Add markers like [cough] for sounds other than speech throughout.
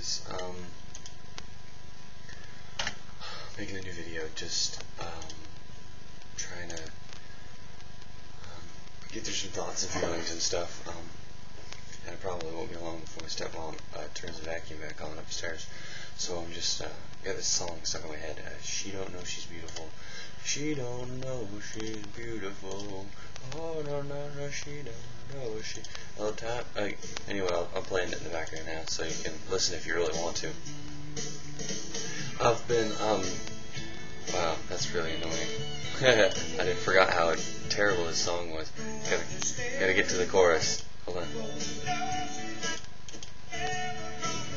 guys. Um, making a new video, just um, trying to um, get through some thoughts and feelings and stuff. Um, and it probably won't be long before my stepmom uh, turns the vacuum back on upstairs. So I'm just uh, got this song stuck in my head. Uh, she don't know she's beautiful. She don't know she's beautiful. Oh no no no, she don't know she. Time. Uh, anyway, I'll, I'm playing it in the background now, so you can listen if you really want to. I've been um. Wow, that's really annoying. [laughs] I forgot how terrible this song was. Gotta, gotta get to the chorus. Hold on.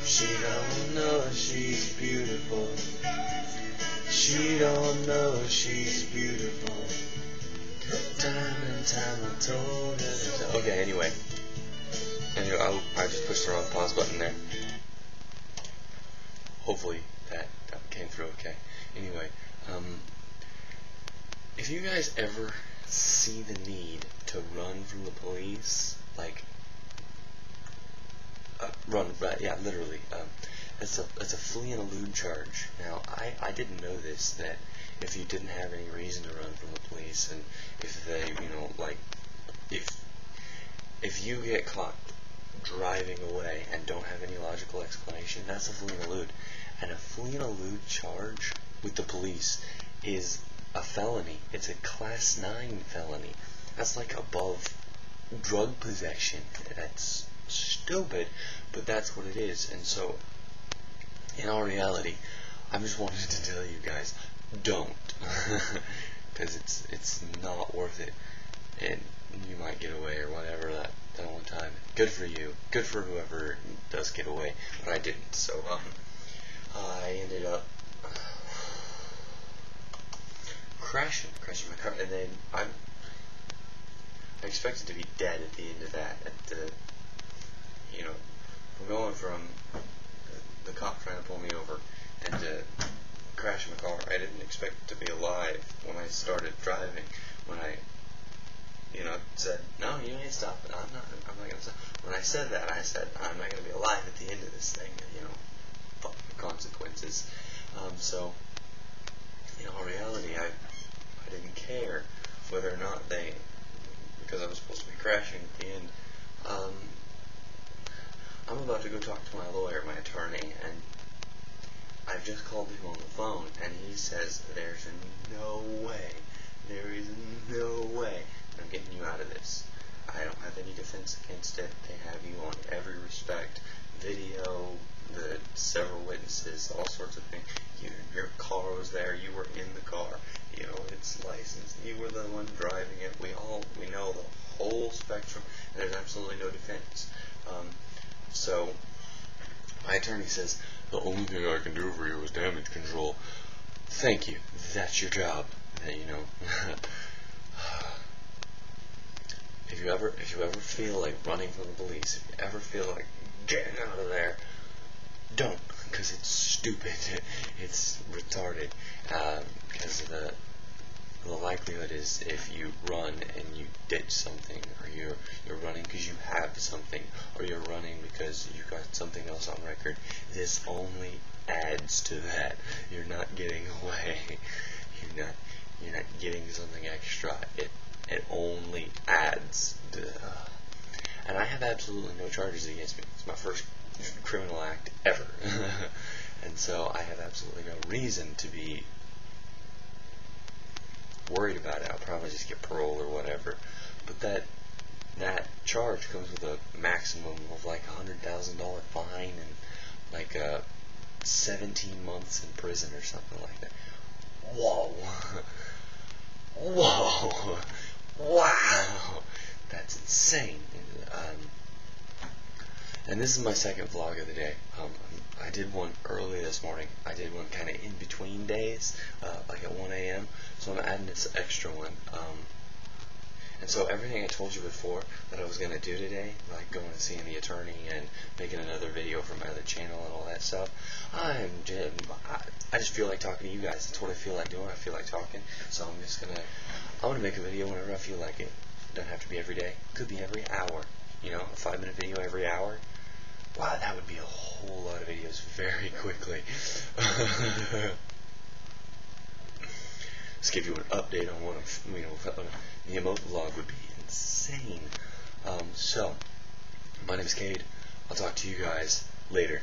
She don't know she's beautiful. She don't know she's beautiful. Time and time I told her. Okay, anyway. Anyway, I, I just pushed the wrong pause button there. Hopefully that, that came through okay. Anyway, um, if you guys ever see the need to run from the police, like uh, run, right, yeah, literally. Um, it's a it's a flee and elude charge. Now, I I didn't know this that if you didn't have any reason to run from the police, and if they, you know, like if if you get caught driving away and don't have any logical explanation, that's a flee and elude. And a flee and elude charge with the police is a felony. It's a class nine felony. That's like above drug possession. That's stupid, but that's what it is. And so, in all reality, I just wanted to tell you guys, don't, [laughs] because it's it's not worth it, and you might get away or whatever that. Good for you. Good for whoever does get away, but I didn't. So um, I ended up crashing, crashing my car, and then I'm I expected to be dead at the end of that. At the you know, we're going from the, the cop trying to pull me over and to crash my car. I didn't expect to be alive when I started driving. When I, you know, said, no, you ain't stopping. I'm not, I'm not going to stop. When I said that, I said, I'm not going to be alive at the end of this thing. You know, fuck the consequences. Um, so, in all reality, I, I didn't care whether or not they, because I was supposed to be crashing at the end. Um, I'm about to go talk to my lawyer, my attorney, and I've just called him on the phone, and he says there's no way, there is no way I'm getting you out of this. I don't have any defense against it. They have you on every respect. Video, the several witnesses, all sorts of things. You, your car was there. You were in the car. You know, it's licensed. You were the one driving it. We all we know the whole spectrum. And there's absolutely no defense. Um, so my attorney says the only thing I can do for you is damage control. Thank you. That's your job. you know. [laughs] if you ever if you ever feel like running from the police, if you ever feel like getting out of there, don't, because it's stupid. [laughs] It's retarded. Because um, the the likelihood is if you run and you ditch something, or you're you're running because you have something, or you're running because you got something else on record, this only adds to that. You're not getting [laughs] away. You're not you're not getting something extra. It it only adds. To, uh, and I have absolutely no charges against me. It's my first criminal act ever, [laughs] and so I have absolutely no reason to be worried about it. I'll probably just get parole or whatever. But that that charge comes with a maximum of like a hundred thousand dollar fine and like a seventeen months in prison or something like that. Whoa. Whoa. Wow. That's insane. Um, and this is my second vlog of the day. Um, I did one early this morning. I did one kind of in between days, uh, like at 1 a.m. So I'm adding this extra one. Um, and so everything I told you before that I was going to do today, like going and seeing the attorney and making another video for my other channel and all that stuff, I'm just, I just feel like talking to you guys. That's what I feel like doing. I feel like talking. So I'm just going to, I'm going to make a video whenever I feel like it. it Doesn't have to be every day. Could be every hour. You know, a five minute video every hour. Wow, that would be a whole lot of videos very quickly. [laughs] Just give you an update on what I'm, you know, the emote vlog would be insane. Um, so, my name is Cade. I'll talk to you guys later.